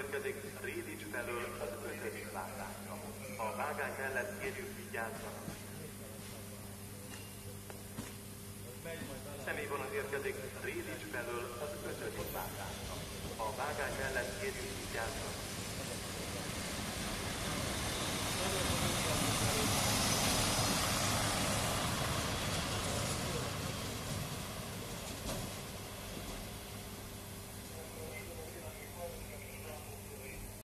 megérkezik Rédics felől az ötödik vágányra. A vágány mellett kérjük vigyázzanak. Személyvonat érkezik